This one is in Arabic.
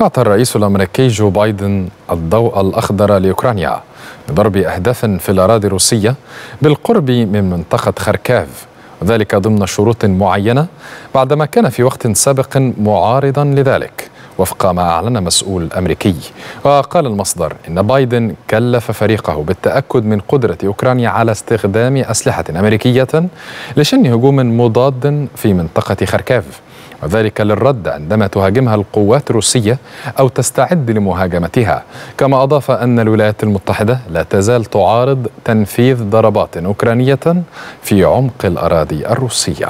أعطى الرئيس الأمريكي جو بايدن الضوء الأخضر لأوكرانيا لضرب أهداف في الأراضي الروسية بالقرب من منطقة خركاف وذلك ضمن شروط معينة بعدما كان في وقت سابق معارضا لذلك وفق ما أعلن مسؤول أمريكي. وقال المصدر إن بايدن كلف فريقه بالتأكد من قدرة أوكرانيا على استخدام أسلحة أمريكية لشن هجوم مضاد في منطقة خركاف وذلك للرد عندما تهاجمها القوات الروسية أو تستعد لمهاجمتها. كما أضاف أن الولايات المتحدة لا تزال تعارض تنفيذ ضربات أوكرانية في عمق الأراضي الروسية.